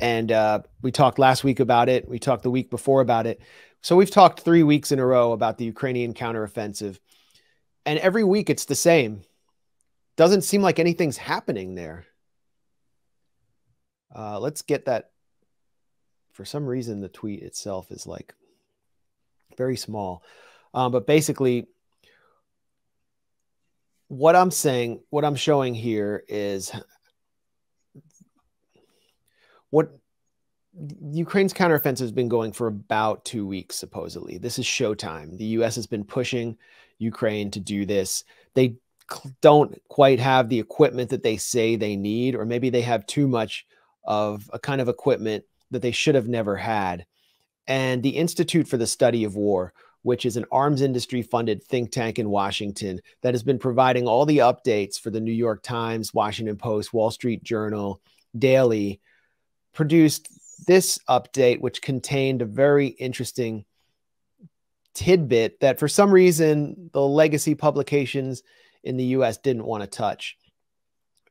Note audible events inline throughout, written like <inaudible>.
and uh, we talked last week about it. We talked the week before about it. So we've talked three weeks in a row about the Ukrainian counteroffensive, and every week it's the same. Doesn't seem like anything's happening there. Uh, let's get that. For some reason, the tweet itself is like very small, um, but basically, what I'm saying, what I'm showing here is what Ukraine's counteroffensive has been going for about two weeks, supposedly. This is showtime. The U.S. has been pushing Ukraine to do this. They don't quite have the equipment that they say they need, or maybe they have too much of a kind of equipment that they should have never had. And the Institute for the Study of War, which is an arms industry funded think tank in Washington that has been providing all the updates for the New York Times, Washington Post, Wall Street Journal, Daily produced this update, which contained a very interesting tidbit that for some reason the legacy publications in the US didn't want to touch.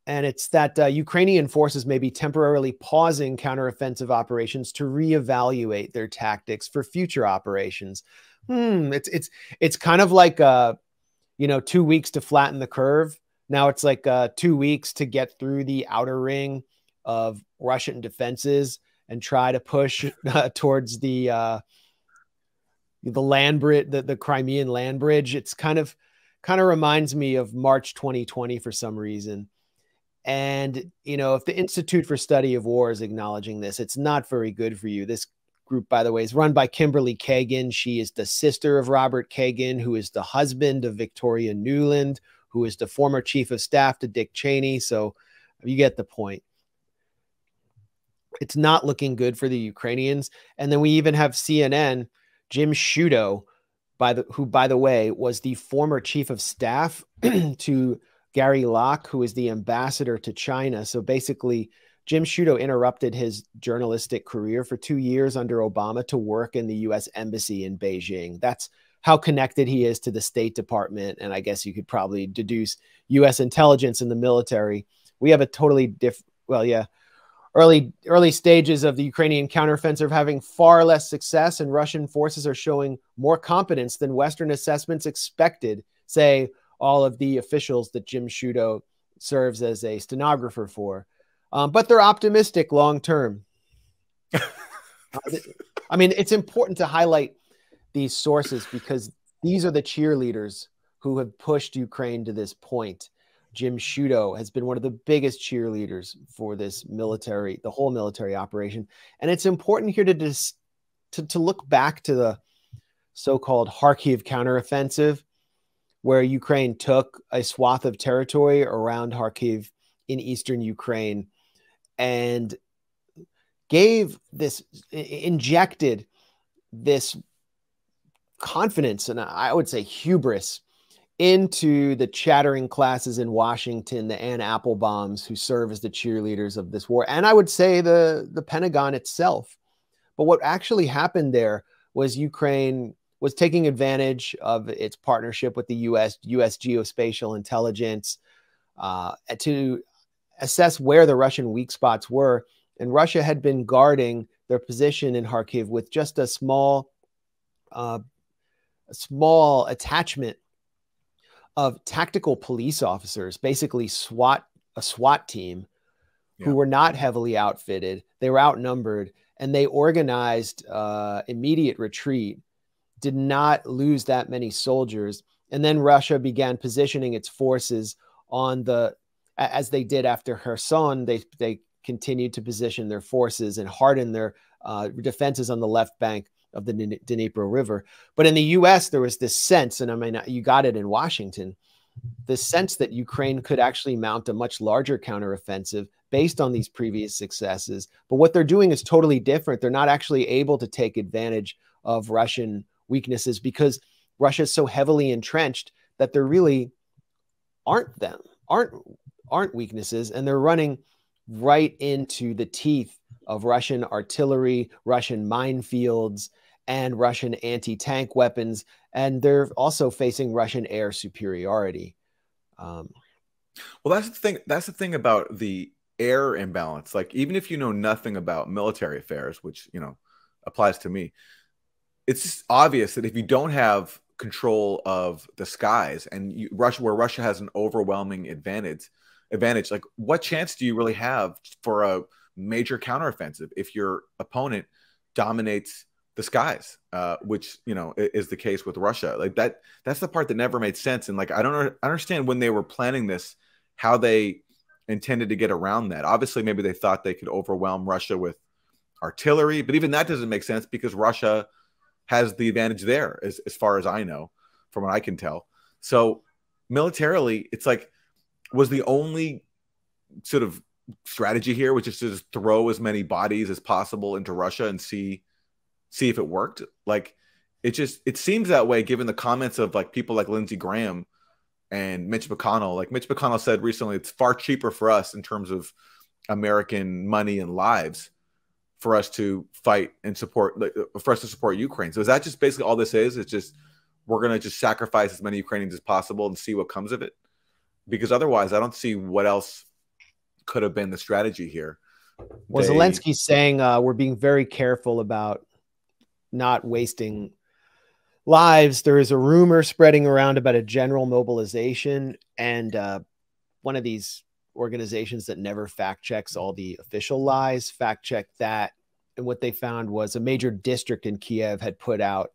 And it's that uh, Ukrainian forces may be temporarily pausing counteroffensive operations to reevaluate their tactics for future operations. Hmm, it's it's it's kind of like uh, you know, two weeks to flatten the curve. Now it's like uh, two weeks to get through the outer ring of Russian defenses and try to push <laughs> uh, towards the uh, the land bridge, the, the Crimean land bridge. It's kind of kind of reminds me of March 2020 for some reason. And you know, if the Institute for Study of War is acknowledging this, it's not very good for you. This group, by the way, is run by Kimberly Kagan. She is the sister of Robert Kagan, who is the husband of Victoria Nuland, who is the former chief of staff to Dick Cheney. So you get the point. It's not looking good for the Ukrainians. And then we even have CNN, Jim Sciutto, by the who, by the way, was the former chief of staff <clears throat> to Gary Locke, who is the ambassador to China. So basically, Jim Sciutto interrupted his journalistic career for two years under Obama to work in the U.S. Embassy in Beijing. That's how connected he is to the State Department. And I guess you could probably deduce U.S. intelligence and the military. We have a totally different, well, yeah, early early stages of the Ukrainian counteroffensive having far less success, and Russian forces are showing more competence than Western assessments expected. Say all of the officials that Jim Sciutto serves as a stenographer for, um, but they're optimistic long term. <laughs> I mean, it's important to highlight these sources because these are the cheerleaders who have pushed Ukraine to this point. Jim Sciutto has been one of the biggest cheerleaders for this military, the whole military operation. And it's important here to dis, to, to look back to the so-called Kharkiv counteroffensive, where Ukraine took a swath of territory around Kharkiv in eastern Ukraine and gave this injected this confidence and I would say hubris into the chattering classes in Washington, the Anne Applebaums who serve as the cheerleaders of this war, and I would say the, the Pentagon itself. But what actually happened there was Ukraine was taking advantage of its partnership with the US, US geospatial intelligence uh, to assess where the Russian weak spots were. And Russia had been guarding their position in Kharkiv with just a small, uh, a small attachment of tactical police officers, basically SWAT, a SWAT team, yeah. who were not heavily outfitted. They were outnumbered, and they organized uh, immediate retreat. Did not lose that many soldiers, and then Russia began positioning its forces on the, as they did after Kherson. They they continued to position their forces and harden their uh, defenses on the left bank of the Dnipro River. But in the US, there was this sense, and I mean, you got it in Washington, the sense that Ukraine could actually mount a much larger counteroffensive based on these previous successes. But what they're doing is totally different. They're not actually able to take advantage of Russian weaknesses because Russia is so heavily entrenched that there really aren't them, aren't aren't weaknesses, and they're running right into the teeth of Russian artillery, Russian minefields, and Russian anti tank weapons. And they're also facing Russian air superiority. Um, well, that's the thing. That's the thing about the air imbalance. Like even if you know nothing about military affairs, which you know applies to me, it's obvious that if you don't have control of the skies and you, Russia, where Russia has an overwhelming advantage, advantage, like what chance do you really have for a major counteroffensive if your opponent dominates the skies, uh, which you know is the case with Russia. Like that, that's the part that never made sense. And like I don't understand when they were planning this, how they intended to get around that. Obviously, maybe they thought they could overwhelm Russia with artillery, but even that doesn't make sense because Russia has the advantage there, as, as far as I know, from what I can tell. So militarily, it's like was the only sort of strategy here, which is to just throw as many bodies as possible into Russia and see see if it worked. Like it just it seems that way given the comments of like people like Lindsey Graham and Mitch McConnell. Like Mitch McConnell said recently, it's far cheaper for us in terms of American money and lives for us to fight and support like, for us to support Ukraine. So is that just basically all this is? It's just we're gonna just sacrifice as many Ukrainians as possible and see what comes of it. Because otherwise, I don't see what else could have been the strategy here. Well, they... Zelensky's saying uh, we're being very careful about not wasting lives. There is a rumor spreading around about a general mobilization, and uh, one of these organizations that never fact checks all the official lies fact checked that. And what they found was a major district in Kiev had put out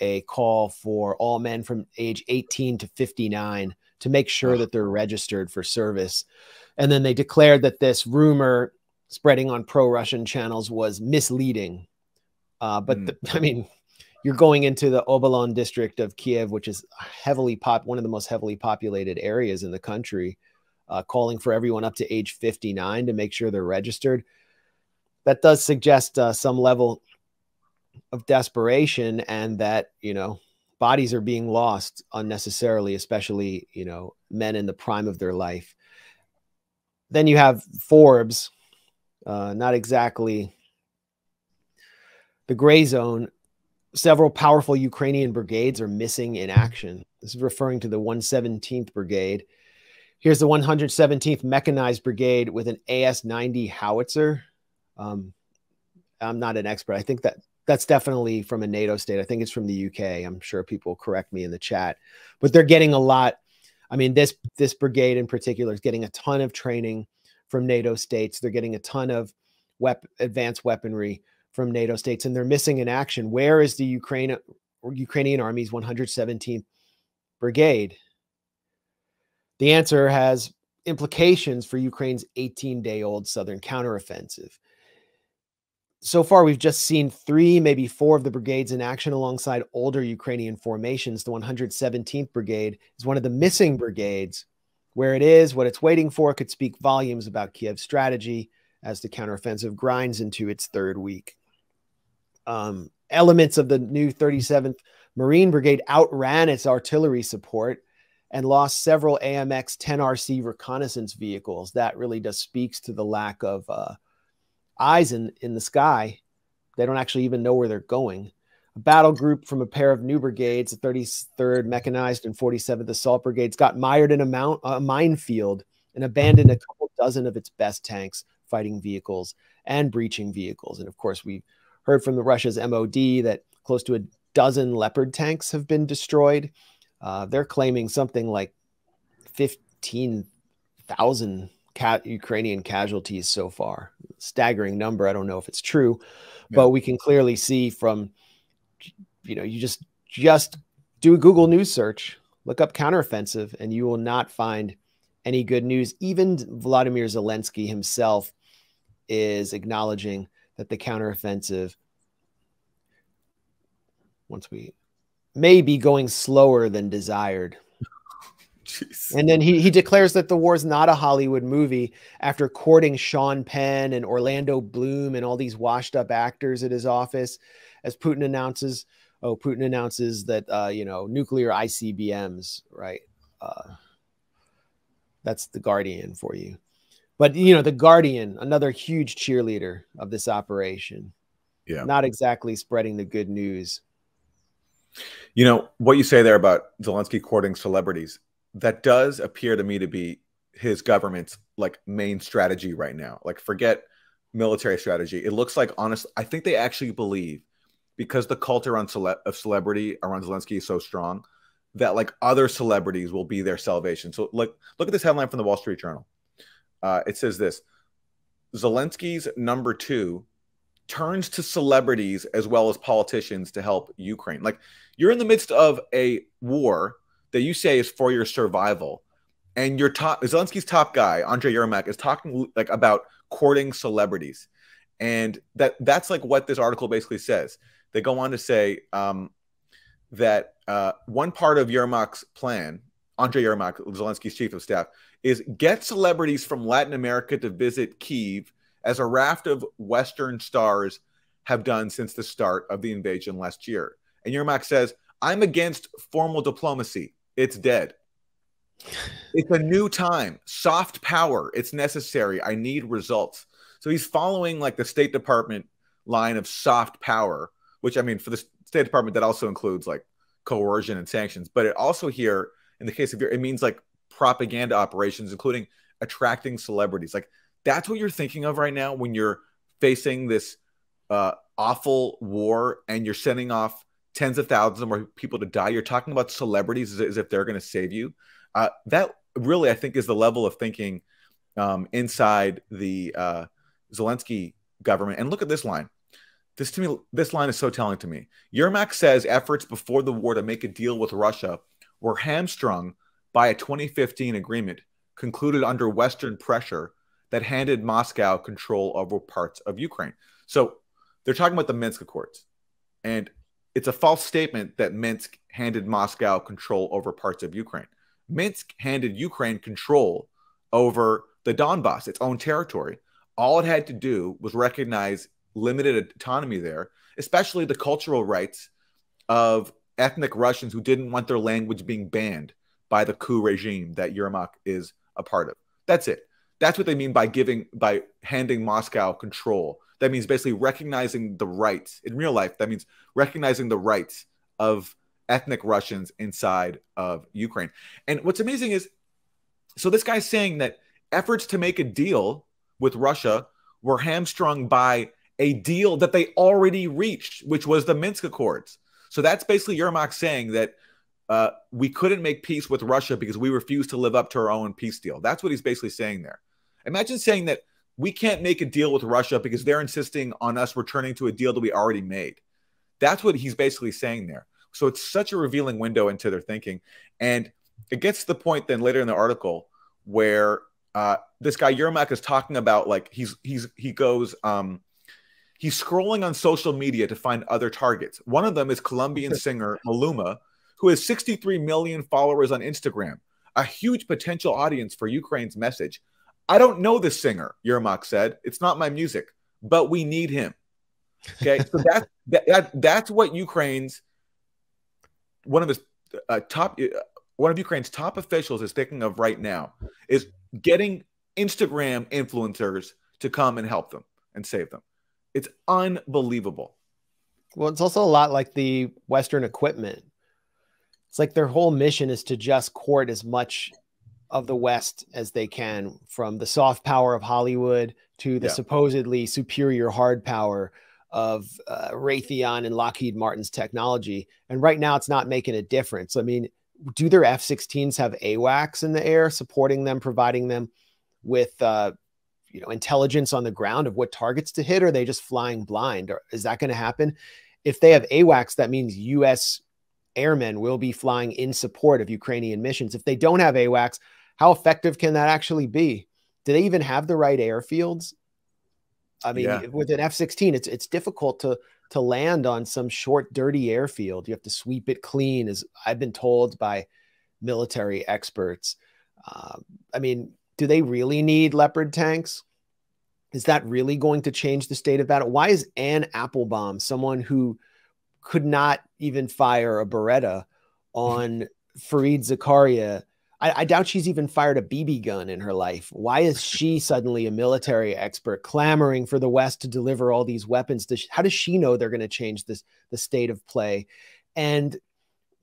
a call for all men from age 18 to 59 to make sure that they're registered for service. And then they declared that this rumor spreading on pro Russian channels was misleading. Uh, but mm. the, <laughs> I mean, you're going into the Obolon district of Kiev, which is heavily pop, one of the most heavily populated areas in the country, uh, calling for everyone up to age 59 to make sure they're registered. That does suggest uh, some level of desperation and that, you know, bodies are being lost unnecessarily, especially, you know, men in the prime of their life. Then you have Forbes, uh, not exactly the gray zone several powerful Ukrainian brigades are missing in action. This is referring to the 117th Brigade. Here's the 117th Mechanized Brigade with an AS 90 howitzer. Um, I'm not an expert. I think that that's definitely from a NATO state. I think it's from the UK. I'm sure people correct me in the chat, but they're getting a lot. I mean, this this brigade in particular is getting a ton of training from NATO states. They're getting a ton of wep- advanced weaponry from NATO states, and they're missing in action. Where is the Ukraine Ukrainian Army's 117th Brigade? The answer has implications for Ukraine's 18-day-old southern counteroffensive. So far, we've just seen three, maybe four of the brigades in action alongside older Ukrainian formations. The 117th Brigade is one of the missing brigades. Where it is, what it's waiting for, could speak volumes about Kiev's strategy as the counteroffensive grinds into its third week um, elements of the new 37th Marine Brigade outran its artillery support and lost several AMX 10RC reconnaissance vehicles. That really just speaks to the lack of uh, eyes in, in the sky. They don't actually even know where they're going. A battle group from a pair of new brigades, the 33rd Mechanized and 47th Assault Brigades, got mired in a, mount, a minefield and abandoned a couple dozen of its best tanks, fighting vehicles, and breaching vehicles. And of course, we heard from the Russia's MOD that close to a dozen Leopard tanks have been destroyed. Uh, they're claiming something like 15,000 ca- Ukrainian casualties so far. Staggering number. I don't know if it's true, yeah. but we can clearly see from, you know, you just just do a Google News search, look up counteroffensive, and you will not find any good news. Even Vladimir Zelensky himself is acknowledging that the counteroffensive, once we may be going slower than desired. <laughs> Jeez. And then he, he declares that the war is not a Hollywood movie after courting Sean Penn and Orlando Bloom and all these washed up actors at his office. As Putin announces, oh, Putin announces that, uh, you know, nuclear ICBMs, right? Uh, that's the Guardian for you. But you know, the Guardian, another huge cheerleader of this operation. Yeah. Not exactly spreading the good news. You know, what you say there about Zelensky courting celebrities, that does appear to me to be his government's like main strategy right now. Like forget military strategy. It looks like honest. I think they actually believe because the cult around cele- of celebrity around Zelensky is so strong that like other celebrities will be their salvation. So like look at this headline from the Wall Street Journal. Uh, it says this: Zelensky's number two turns to celebrities as well as politicians to help Ukraine. Like you're in the midst of a war that you say is for your survival, and your top Zelensky's top guy, Andrei Yermak, is talking like about courting celebrities, and that that's like what this article basically says. They go on to say um, that uh, one part of Yermak's plan, Andrei Yermak, Zelensky's chief of staff, is get celebrities from Latin America to visit Kiev as a raft of Western stars have done since the start of the invasion last year. And Yermak says, I'm against formal diplomacy. It's dead. It's a new time. Soft power. It's necessary. I need results. So he's following like the State Department line of soft power, which I mean, for the State Department, that also includes like coercion and sanctions. But it also here, in the case of your, it means like propaganda operations, including attracting celebrities. Like that's what you're thinking of right now when you're facing this uh, awful war and you're sending off tens of thousands of more people to die. You're talking about celebrities as, as if they're going to save you. Uh, that really, I think, is the level of thinking um, inside the uh, Zelensky government. And look at this line. This to me, this line is so telling to me. Yermak says efforts before the war to make a deal with Russia were hamstrung by a 2015 agreement concluded under Western pressure that handed Moscow control over parts of Ukraine. So they're talking about the Minsk Accords. And it's a false statement that Minsk handed Moscow control over parts of Ukraine. Minsk handed Ukraine control over the Donbass, its own territory. All it had to do was recognize limited autonomy there, especially the cultural rights of ethnic Russians who didn't want their language being banned by the coup regime that Yermak is a part of. That's it. That's what they mean by giving by handing Moscow control. That means basically recognizing the rights in real life. That means recognizing the rights of ethnic Russians inside of Ukraine. And what's amazing is so this guy's saying that efforts to make a deal with Russia were hamstrung by a deal that they already reached, which was the Minsk Accords. So that's basically Yermak saying that uh, we couldn't make peace with Russia because we refused to live up to our own peace deal. That's what he's basically saying there. Imagine saying that we can't make a deal with Russia because they're insisting on us returning to a deal that we already made. That's what he's basically saying there. So it's such a revealing window into their thinking. And it gets to the point then later in the article where uh, this guy Yermak is talking about like he's he's he goes um he's scrolling on social media to find other targets. One of them is Colombian singer Maluma, who has 63 million followers on Instagram, a huge potential audience for Ukraine's message. I don't know this singer, Yermak said. It's not my music, but we need him. Okay, so <laughs> that's that, that, that's what Ukraine's one of his uh, top uh, one of Ukraine's top officials is thinking of right now is getting Instagram influencers to come and help them and save them. It's unbelievable. Well, it's also a lot like the Western equipment. It's like their whole mission is to just court as much of the West as they can, from the soft power of Hollywood to the yeah. supposedly superior hard power of uh, Raytheon and Lockheed Martin's technology. And right now, it's not making a difference. I mean, do their F 16s have AWACS in the air supporting them, providing them with uh, you know intelligence on the ground of what targets to hit? Or are they just flying blind? Or is that going to happen? If they have AWACS, that means U.S. airmen will be flying in support of Ukrainian missions. If they don't have AWACS, how effective can that actually be? Do they even have the right airfields? I mean, yeah. with an F-16, it's it's difficult to to land on some short, dirty airfield. You have to sweep it clean, as I've been told by military experts. Uh, I mean, do they really need Leopard tanks? Is that really going to change the state of battle? Why is Anne Applebaum someone who could not even fire a Beretta on <laughs> Fareed Zakaria I, I, doubt she's even fired a BB gun in her life. Why is she <laughs> suddenly a military expert clamoring for the West to deliver all these weapons? Does, how does she know they're going to change this the state of play? And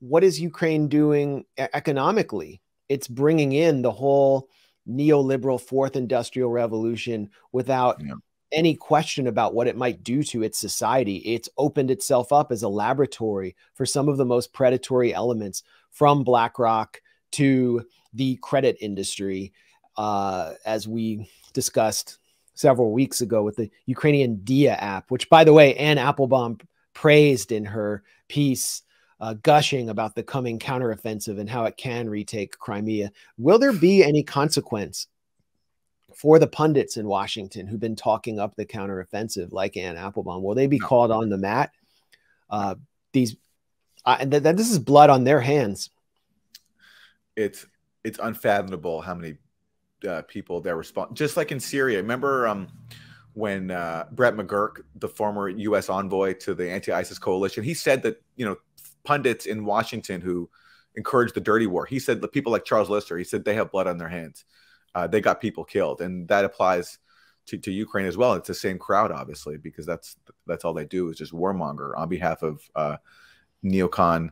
what is Ukraine doing economically? It's bringing in the whole neoliberal fourth industrial revolution without yeah. any question about what it might do to its society. It's opened itself up as a laboratory for some of the most predatory elements from BlackRock to the credit industry, uh, as we discussed several weeks ago with the Ukrainian Dia app, which, by the way, Anne Applebaum praised in her piece uh, gushing about the coming counteroffensive and how it can retake Crimea. Will there be any consequence for the pundits in Washington who've been talking up the counteroffensive, like Anne Applebaum? Will they be called on the mat? Uh, these uh, and th- th- this is blood on their hands. It's it's unfathomable how many uh, people there respond. Just like in Syria, remember um, when uh, Brett McGurk, the former U.S. envoy to the anti-ISIS coalition, he said that you know pundits in Washington who encouraged the dirty war. He said the people like Charles Lister, he said they have blood on their hands. Uh, they got people killed, and that applies to, to Ukraine as well. It's the same crowd, obviously, because that's that's all they do is just warmonger on behalf of uh, neocon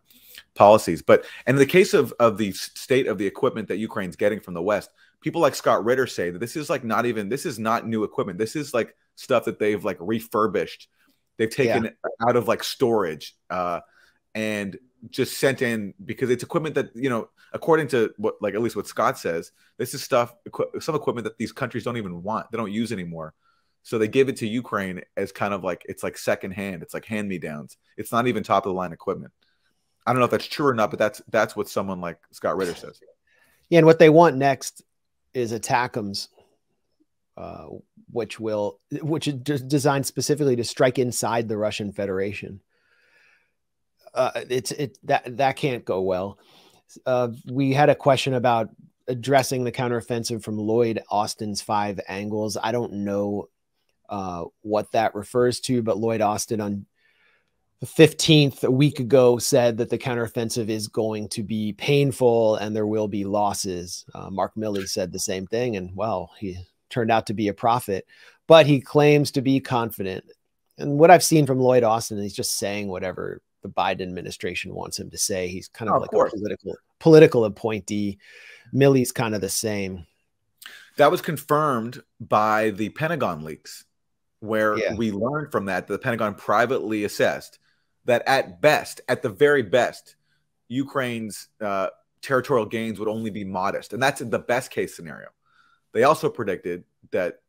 policies. But and in the case of of the state of the equipment that Ukraine's getting from the West, people like Scott Ritter say that this is like not even this is not new equipment. This is like stuff that they've like refurbished. They've taken yeah. out of like storage. Uh, and just sent in because it's equipment that you know according to what like at least what scott says this is stuff some equipment that these countries don't even want they don't use anymore. So they give it to ukraine as kind of like it's like secondhand it's like hand me downs it's not even top of the line equipment. I don't know if that's true or not but that's that's what someone like scott ritter says. Yeah and what they want next is ATACMS uh, which will which is designed specifically to strike inside the russian federation uh, it's it that that can't go well. Uh, we had a question about addressing the counteroffensive from Lloyd Austin's five angles. I don't know uh, what that refers to, but Lloyd Austin on the 15th, a week ago, said that the counteroffensive is going to be painful and there will be losses. Uh, Mark Milley said the same thing, and well, he turned out to be a prophet, but he claims to be confident. And what I've seen from Lloyd Austin, he's just saying whatever the Biden administration wants him to say. He's kind of oh, like of a political political appointee. Milley's kind of the same. That was confirmed by the Pentagon leaks, where yeah. we learned from that the Pentagon privately assessed that at best, at the very best, Ukraine's uh, territorial gains would only be modest, and that's in the best case scenario. They also predicted that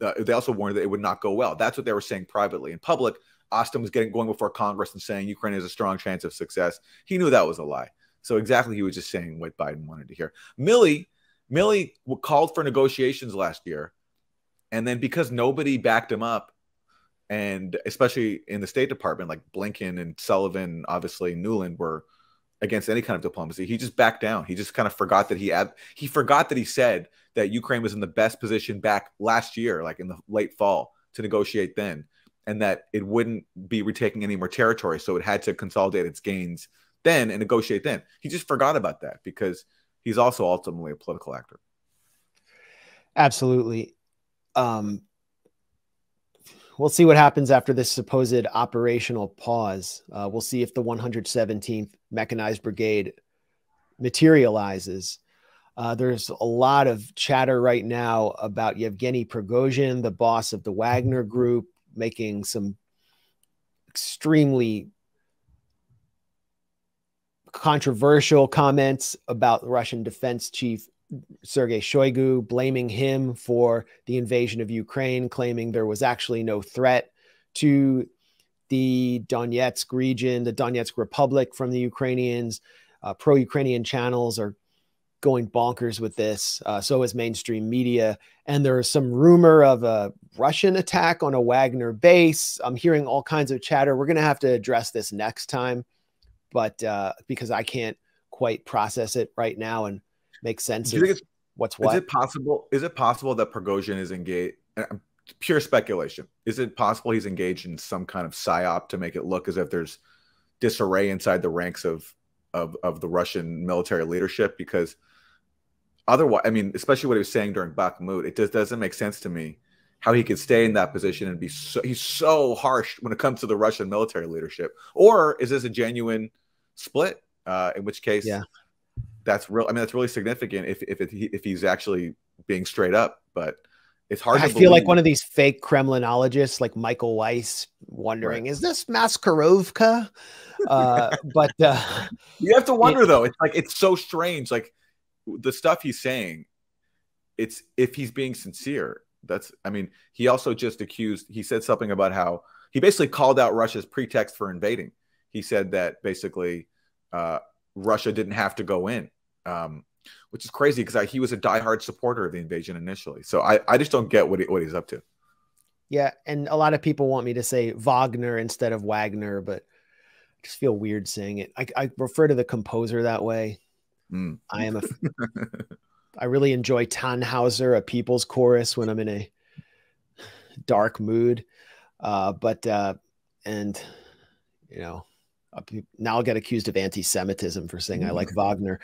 uh, they also warned that it would not go well. That's what they were saying privately. In public, Austin was getting going before Congress and saying Ukraine has a strong chance of success. He knew that was a lie. So exactly, he was just saying what Biden wanted to hear. Milley, Milley called for negotiations last year, and then because nobody backed him up, and especially in the State Department, like Blinken and Sullivan, obviously Nuland were against any kind of diplomacy. He just backed down. He just kind of forgot that he had. He forgot that he said that Ukraine was in the best position back last year, like in the late fall, to negotiate then and that it wouldn't be retaking any more territory. So it had to consolidate its gains then and negotiate then. He just forgot about that because he's also ultimately a political actor. Absolutely. Um, we'll see what happens after this supposed operational pause. Uh, we'll see if the 117th Mechanized Brigade materializes. Uh, there's a lot of chatter right now about Yevgeny Prigozhin, the boss of the Wagner Group, making some extremely controversial comments about Russian defense chief Sergei Shoigu, blaming him for the invasion of Ukraine, claiming there was actually no threat to the Donetsk region, the Donetsk Republic from the Ukrainians. Uh, Pro Ukrainian channels are going bonkers with this. Uh, so is mainstream media. And there's some rumor of a Russian attack on a Wagner base. I'm hearing all kinds of chatter. We're going to have to address this next time, but uh, because I can't quite process it right now and make sense of what's what. Is it possible? Is it possible that Prigozhin is engaged? Uh, pure speculation. Is it possible he's engaged in some kind of psyop to make it look as if there's disarray inside the ranks of of, of the Russian military leadership? Because otherwise, I mean, especially what he was saying during Bakhmut, it just doesn't make sense to me how he could stay in that position and be so he's so harsh when it comes to the Russian military leadership. Or is this a genuine split? Uh, in which case, yeah, that's real. I mean, that's really significant if if it, if he's actually being straight up. But it's hard. I feel like one of these fake Kremlinologists, like Michael Weiss, wondering, right. is this Maskirovka? uh, <laughs> but uh, you have to wonder it, though. It's like it's so strange. Like the stuff he's saying, it's if he's being sincere. That's. I mean, he also just accused. He said something about how he basically called out Russia's pretext for invading. He said that basically uh, Russia didn't have to go in. Um, which is crazy because he was a diehard supporter of the invasion initially. So I, I just don't get what he, what he's up to. Yeah, and a lot of people want me to say Wagner instead of Wagner, but I just feel weird saying it. I, I refer to the composer that way. Mm. I am a. <laughs> I really enjoy Tannhauser, a people's chorus, when I'm in a dark mood. Uh, but uh, and you know, now I'll get accused of anti-Semitism for saying I like mm-hmm. Wagner.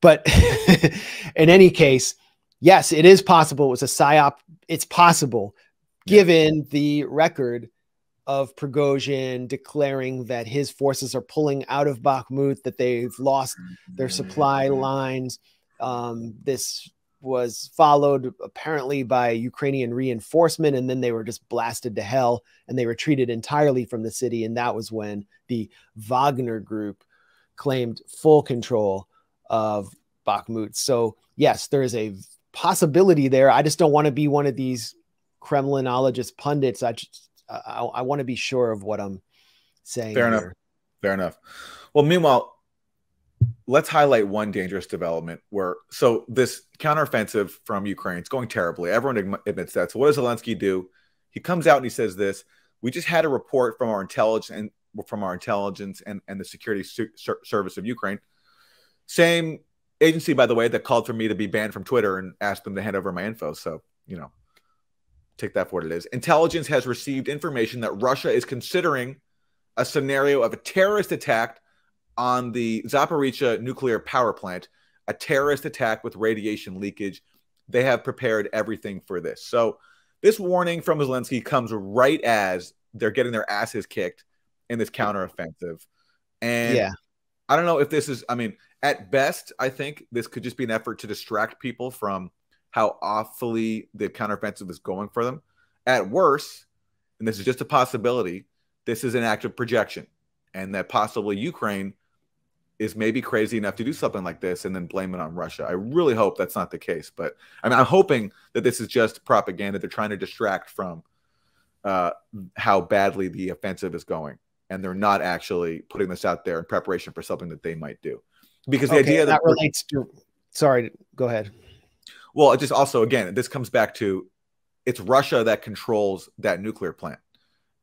But <laughs> in any case, yes, it is possible. It was a psyop. It's possible, given the record of Prigozhin declaring that his forces are pulling out of Bakhmut, that they've lost their supply mm-hmm. lines. Um, this was followed apparently by Ukrainian reinforcement, and then they were just blasted to hell and they retreated entirely from the city. And that was when the Wagner group claimed full control of Bakhmut. So, yes, there is a possibility there. I just don't want to be one of these Kremlinologist pundits. I just, I, I want to be sure of what I'm saying. Fair here. enough. Fair enough. Well, meanwhile, let's highlight one dangerous development where so this counteroffensive from Ukraine is going terribly. Everyone admits that. So what does Zelensky do? He comes out and he says this. We just had a report from our intelligence and from our intelligence and, and the security service of Ukraine. Same agency, by the way, that called for me to be banned from Twitter and asked them to hand over my info. So, you know, take that for what it is. Intelligence has received information that Russia is considering a scenario of a terrorist attack on the Zaporizhia nuclear power plant, a terrorist attack with radiation leakage. They have prepared everything for this. So, this warning from Zelensky comes right as they're getting their asses kicked in this counteroffensive. And yeah, I don't know if this is, I mean, at best, I think this could just be an effort to distract people from how awfully the counteroffensive is going for them. At worst, and this is just a possibility, this is an act of projection, and that possibly Ukraine is maybe crazy enough to do something like this and then blame it on Russia. I really hope that's not the case. But I mean, I'm hoping that this is just propaganda. They're trying to distract from uh, how badly the offensive is going. And they're not actually putting this out there in preparation for something that they might do. Because the okay, idea that, that relates to, sorry, go ahead. Well, it just also, again, this comes back to it's Russia that controls that nuclear plant.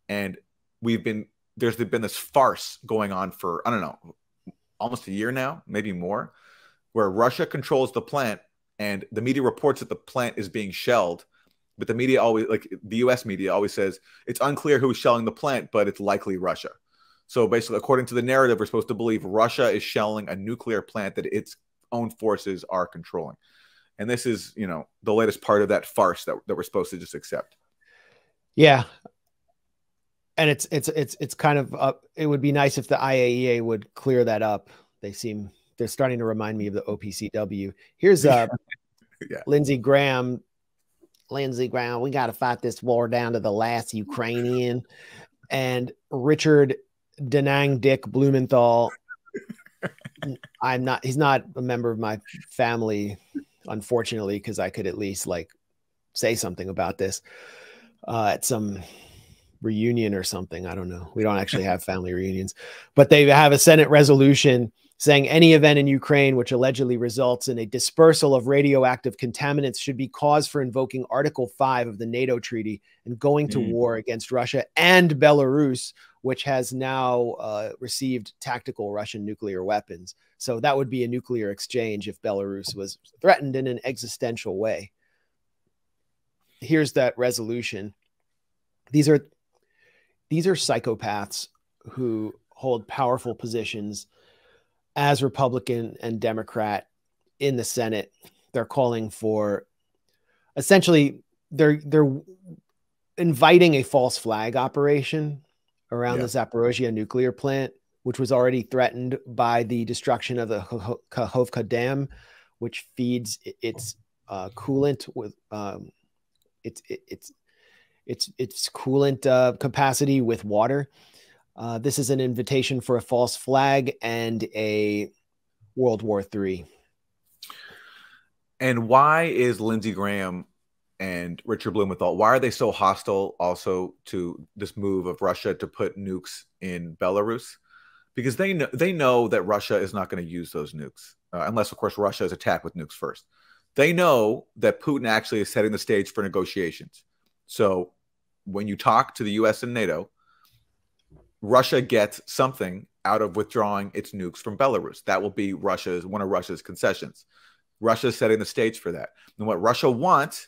And we've been, there's been this farce going on for, I don't know, almost a year now, maybe more, where Russia controls the plant and the media reports that the plant is being shelled. But the media always, like the US media, always says it's unclear who's shelling the plant, but it's likely Russia. So basically, according to the narrative, we're supposed to believe Russia is shelling a nuclear plant that its own forces are controlling. And this is, you know, the latest part of that farce that, that we're supposed to just accept. Yeah and it's it's it's it's kind of uh, it would be nice if the IAEA would clear that up. They seem they're starting to remind me of the OPCW. Here's uh <laughs> yeah. Lindsey Graham. Lindsey Graham, we got to fight this war down to the last Ukrainian. And Richard Denang Dick Blumenthal. <laughs> I'm not he's not a member of my family, unfortunately, because I could at least like say something about this uh, at some reunion or something. I don't know. We don't actually have family reunions, but they have a Senate resolution saying any event in Ukraine which allegedly results in a dispersal of radioactive contaminants should be cause for invoking Article 5 of the NATO treaty and going to mm. war against Russia and Belarus, which has now uh, received tactical Russian nuclear weapons. So that would be a nuclear exchange if Belarus was threatened in an existential way. Here's that resolution. These are these are psychopaths who hold powerful positions as Republican and Democrat in the Senate. They're calling for essentially they're they're inviting a false flag operation around yeah. the Zaporozhye nuclear plant which was already threatened by the destruction of the Kakhovka Dam, which feeds its uh, coolant with um, its its its its coolant uh, capacity with water. Uh, this is an invitation for a false flag and a World War III. And why is Lindsey Graham and Richard Blumenthal, why are they so hostile also to this move of Russia to put nukes in Belarus? Because they know they know that Russia is not going to use those nukes uh, unless, of course, Russia is attacked with nukes first. They know that Putin actually is setting the stage for negotiations. So when you talk to the U.S. and NATO, Russia gets something out of withdrawing its nukes from Belarus. That will be Russia's one of Russia's concessions. Russia is setting the stage for that. And what Russia wants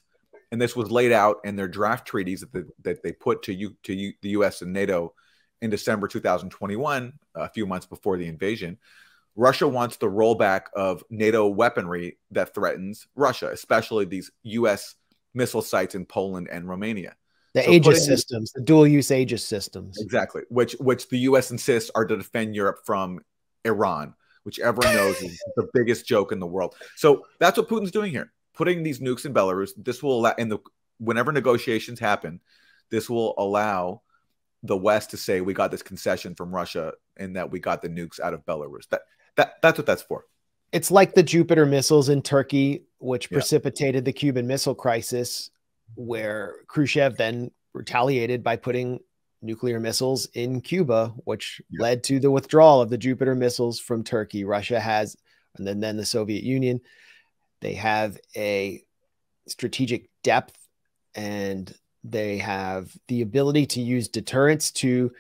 and this was laid out in their draft treaties that, the, that they put to you to you, the U.S. and NATO in December 2021, uh, a few months before the invasion. Russia wants the rollback of NATO weaponry that threatens Russia, especially these U.S. missile sites in Poland and Romania. The so Aegis systems, the dual-use Aegis systems, exactly, which which the U.S. insists are to defend Europe from Iran, which everyone knows is the biggest joke in the world. So that's what Putin's doing here putting these nukes in Belarus, this will allow, in the whenever negotiations happen, this will allow the West to say we got this concession from Russia and that we got the nukes out of Belarus. That that that's what that's for. It's like the Jupiter missiles in Turkey, which yeah. precipitated the Cuban Missile Crisis, where Khrushchev then retaliated by putting nuclear missiles in Cuba, which yeah. led to the withdrawal of the Jupiter missiles from Turkey. Russia has, and then, then the Soviet Union they have a strategic depth and they have the ability to use deterrence to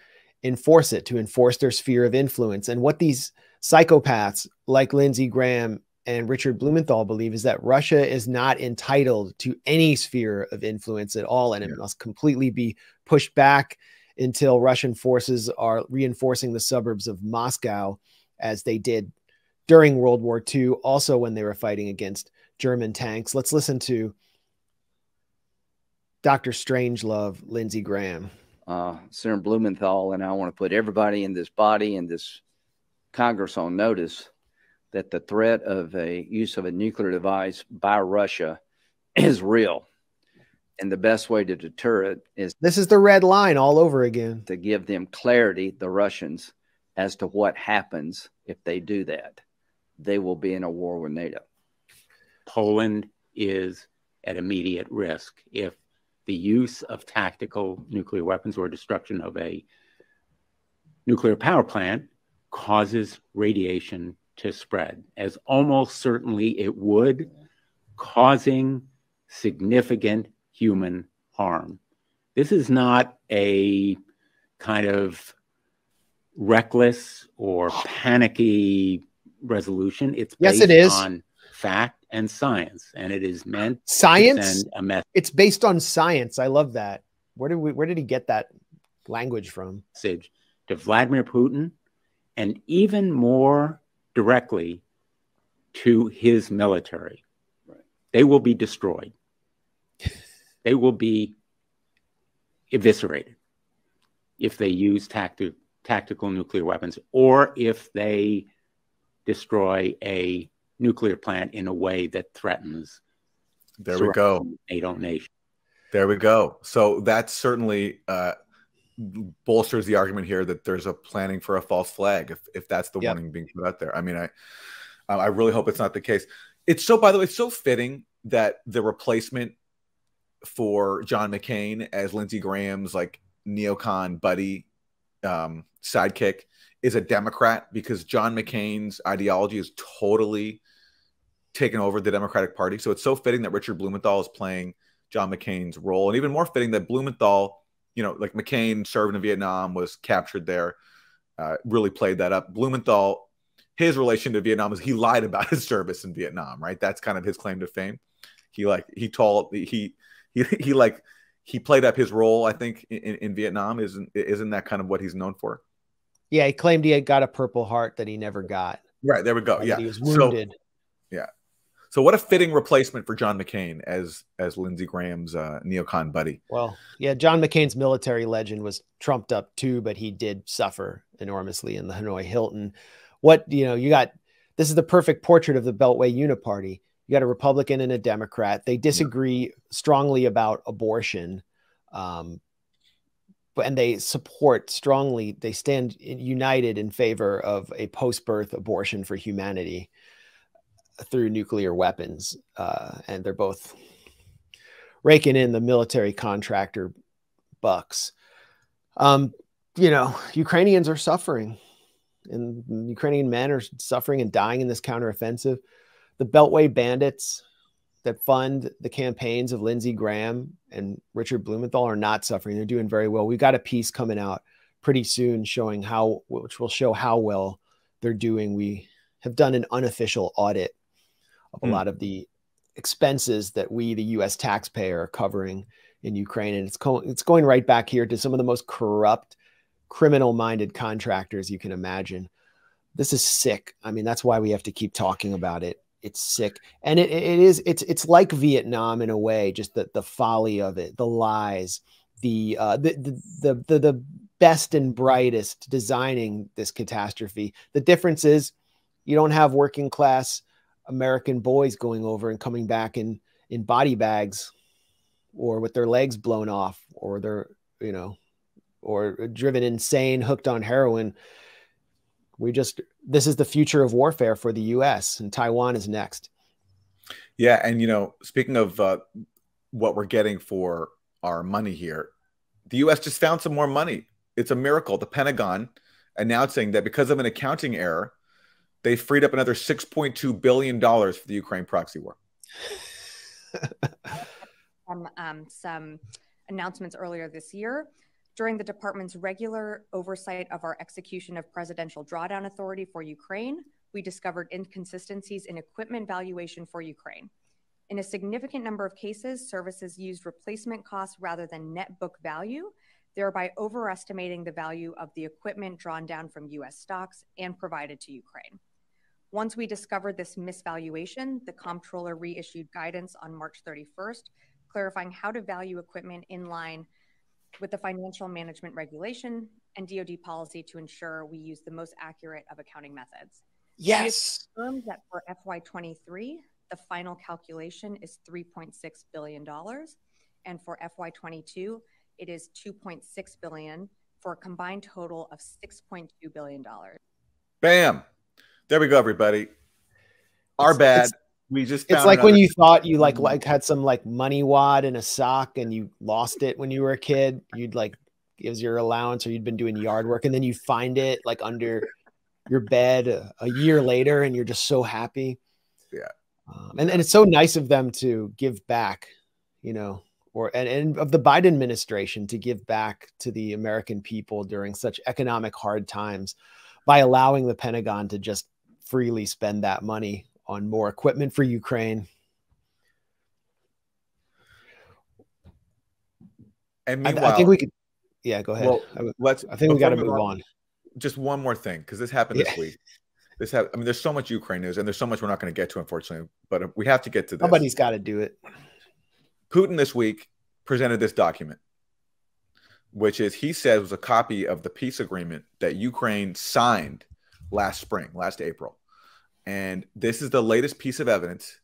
enforce it, to enforce their sphere of influence. And what these psychopaths like Lindsey Graham and Richard Blumenthal believe is that Russia is not entitled to any sphere of influence at all, and it must completely be pushed back until Russian forces are reinforcing the suburbs of Moscow, as they did during World War II, also when they were fighting against German tanks. Let's listen to Dr. Strangelove, Lindsey Graham. Uh, Senator Blumenthal and I want to put everybody in this body and this Congress on notice that the threat of a use of a nuclear device by Russia is real. And the best way to deter it is this is the red line all over again to give them clarity, the Russians, as to what happens if they do that. They will be in a war with NATO. Poland is at immediate risk if the use of tactical nuclear weapons or destruction of a nuclear power plant causes radiation to spread, as almost certainly it would, causing significant human harm. This is not a kind of reckless or panicky resolution. It's yes, it is. on fact and science, and it is meant science. a message. It's based on science. I love that. Where did we? Where did he get that language from? Message to Vladimir Putin, and even more directly to his military. Right. They will be destroyed. <laughs> they will be eviscerated if they use tacti- tactical nuclear weapons or if they destroy a nuclear plant in a way that threatens. There we go. NATO nation. There we go. So that certainly uh, bolsters the argument here that there's a planning for a false flag if, if that's the yep. warning being put out there. I mean, I I really hope it's not the case. It's so, by the way, it's so fitting that the replacement for John McCain as Lindsey Graham's like neocon buddy um, sidekick is a Democrat because John McCain's ideology is totally taken over the Democratic Party. So it's so fitting that Richard Blumenthal is playing John McCain's role, and even more fitting that Blumenthal, you know, like McCain served in Vietnam, was captured there, uh, really played that up. Blumenthal, his relation to Vietnam is he lied about <laughs> his service in Vietnam, right? That's kind of his claim to fame. He like he told he he he like he played up his role. I think in, in Vietnam isn't isn't that kind of what he's known for? Yeah, he claimed he had got a Purple Heart that he never got. Right there we go. Yeah, he was wounded. So, yeah. So what a fitting replacement for John McCain as as Lindsey Graham's uh, neocon buddy. Well, yeah, John McCain's military legend was trumped up too, but he did suffer enormously in the Hanoi Hilton. What you know, you got this is the perfect portrait of the Beltway Uniparty. You got a Republican and a Democrat. They disagree strongly about abortion, um, and they support strongly. They stand united in favor of a post-birth abortion for humanity through nuclear weapons, uh, and they're both raking in the military contractor bucks. Um, you know, Ukrainians are suffering, and Ukrainian men are suffering and dying in this counteroffensive. The Beltway bandits that fund the campaigns of Lindsey Graham and Richard Blumenthal are not suffering. They're doing very well. We've got a piece coming out pretty soon showing how, which will show how well they're doing. We have done an unofficial audit of a mm. lot of the expenses that we, the U.S. taxpayer, are covering in Ukraine, and it's it's going right back here to some of the most corrupt, criminal-minded contractors you can imagine. This is sick. I mean, that's why we have to keep talking about it. It's sick, and it, it is it's it's like Vietnam in a way, just the the folly of it, the lies, the uh, the, the the the best and brightest designing this catastrophe. The difference is you don't have working class American boys going over and coming back in in body bags or with their legs blown off or they're you know or driven insane hooked on heroin we just this is the future of warfare for the US and Taiwan is next yeah and you know speaking of uh, what we're getting for our money here the US just found some more money it's a miracle the pentagon announcing that because of an accounting error they freed up another $6.2 billion for the Ukraine proxy war. <laughs> um, um, some announcements earlier this year. During the department's regular oversight of our execution of presidential drawdown authority for Ukraine, we discovered inconsistencies in equipment valuation for Ukraine. In a significant number of cases, services used replacement costs rather than net book value, thereby overestimating the value of the equipment drawn down from US stocks and provided to Ukraine. Once we discovered this misvaluation, the comptroller reissued guidance on March 31st, clarifying how to value equipment in line with the financial management regulation and DoD policy to ensure we use the most accurate of accounting methods. Yes. We Confirmed that for FY23, the final calculation is $3.6 billion, and for FY22, it is 2.6 billion for a combined total of 6.2 billion dollars. Bam. There we go, everybody. Our it's, bad. It's, we just it's like when you thought you like like had some like money wad in a sock and you lost it when you were a kid. You'd like gives your allowance or you'd been doing yard work and then you find it like under your bed a, a year later and you're just so happy. Yeah. Um, and, and it's so nice of them to give back, you know, or and, and of the Biden administration to give back to the American people during such economic hard times by allowing the Pentagon to just freely spend that money on more equipment for Ukraine. And meanwhile, I, I think we could. Yeah, go ahead. Well, let's. I think we got to move on. Just one more thing, because this happened yeah. this week. This have. I mean, there's so much Ukraine news, and there's so much we're not going to get to, unfortunately. But we have to get to this. Somebody's got to do it. Putin this week presented this document, which is he says was a copy of the peace agreement that Ukraine signed last spring, last April. And this is the latest piece of evidence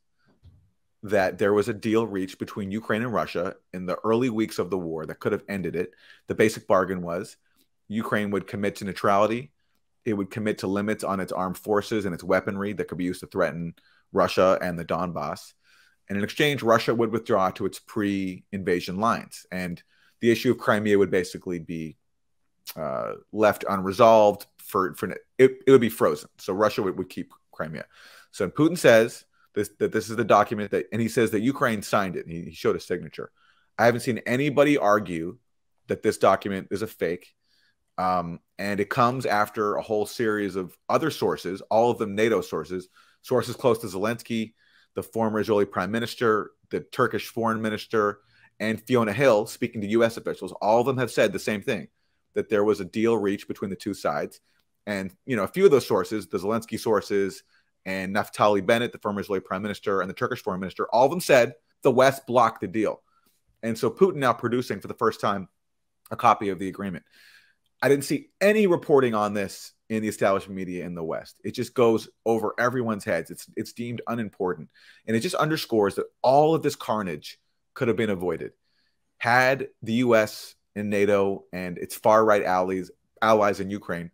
that there was a deal reached between Ukraine and Russia in the early weeks of the war that could have ended it. The basic bargain was Ukraine would commit to neutrality, it would commit to limits on its armed forces and its weaponry that could be used to threaten Russia and the Donbass. And in exchange, Russia would withdraw to its pre invasion lines. And the issue of Crimea would basically be uh, left unresolved for, for it, it would be frozen. So Russia would, would keep Crimea. So Putin says this, that this is the document that, and he says that Ukraine signed it. he, he showed a signature. I haven't seen anybody argue that this document is a fake. Um, and it comes after a whole series of other sources, all of them NATO sources, sources close to Zelensky, the former Israeli prime minister, the Turkish foreign minister, and Fiona Hill, speaking to U.S. officials, all of them have said the same thing that there was a deal reached between the two sides. And, you know, a few of those sources, the Zelensky sources and Naftali Bennett, the former Israeli prime minister, and the Turkish foreign minister, all of them said the West blocked the deal. And so Putin now producing for the first time a copy of the agreement. I didn't see any reporting on this in the establishment media in the West. It just goes over everyone's heads. It's it's deemed unimportant, and it just underscores that all of this carnage could have been avoided had the U.S. and NATO and its far right allies allies in Ukraine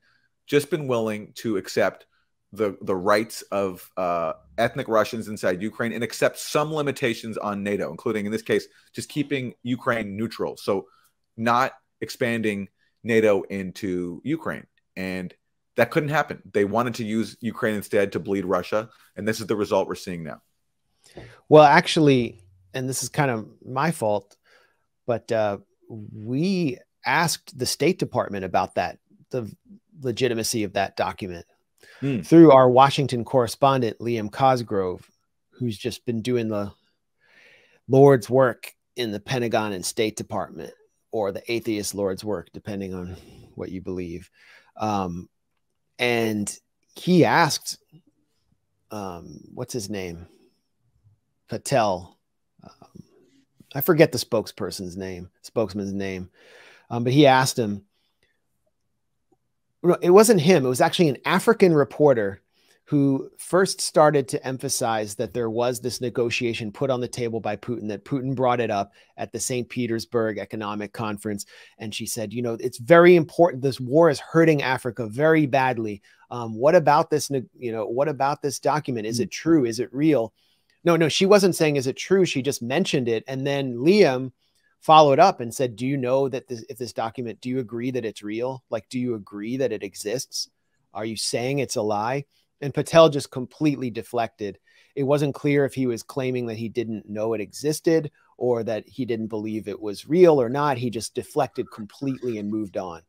just been willing to accept the the rights of uh, ethnic Russians inside Ukraine and accept some limitations on NATO, including in this case just keeping Ukraine neutral, so not expanding NATO into Ukraine, and that couldn't happen. They wanted to use Ukraine instead to bleed Russia, and this is the result we're seeing now. Well, actually, and this is kind of my fault, but uh, we asked the State Department about that, the legitimacy of that document mm. through our Washington correspondent, Liam Cosgrove, who's just been doing the Lord's work in the Pentagon and State Department, or the atheist Lord's work, depending on what you believe. Um, and he asked, um, what's his name? Patel. Um, I forget the spokesperson's name, spokesman's name. Um, but he asked him, it wasn't him. It was actually an African reporter who first started to emphasize that there was this negotiation put on the table by Putin, that Putin brought it up at the St. Petersburg Economic Conference. And she said, you know, it's very important. This war is hurting Africa very badly. Um, what about this? You know, what about this document? Is it true? Is it real? No, no, she wasn't saying, is it true? She just mentioned it. And then Liam, followed up and said, "Do you know that this, if this document, do you agree that it's real? Like, do you agree that it exists? Are you saying it's a lie?" And Patel just completely deflected. It wasn't clear if he was claiming that he didn't know it existed or that he didn't believe it was real or not. He just deflected completely and moved on.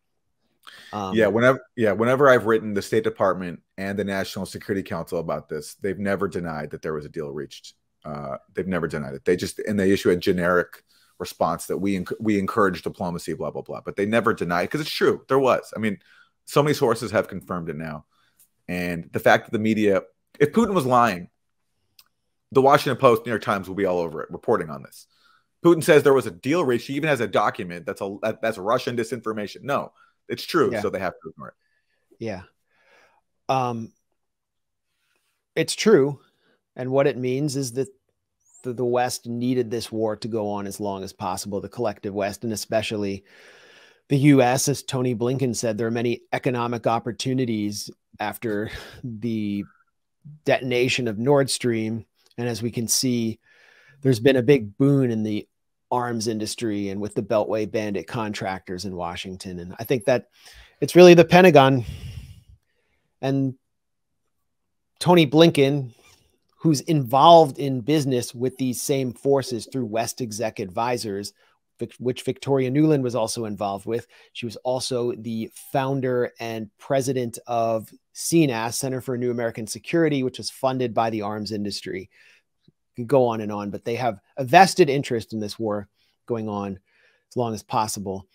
Um, yeah, whenever yeah, whenever I've written the State Department and the National Security Council about this, they've never denied that there was a deal reached. Uh, they've never denied it. They just and they issue a generic response that we we encourage diplomacy, blah blah blah. But they never deny it because it's true. There was. I mean, so many sources have confirmed it now, and the fact that the media, if Putin was lying, the Washington Post, New York Times will be all over it reporting on this. Putin says there was a deal reached. He even has a document that's a that's Russian disinformation. No, it's true. Yeah. So they have to ignore it. Yeah. Um, it's true, and what it means is that the, the West needed this war to go on as long as possible, the collective West, and especially the US, as Tony Blinken said, there are many economic opportunities after the detonation of Nord Stream. And as we can see, there's been a big boon in the arms industry and with the Beltway bandit contractors in Washington. And I think that it's really the Pentagon and Tony Blinken who's involved in business with these same forces through West Exec Advisors, which Victoria Nuland was also involved with. She was also the founder and president of CNAS, Center for New American Security, which was funded by the arms industry. Go on and on, but they have a vested interest in this war going on as long as possible.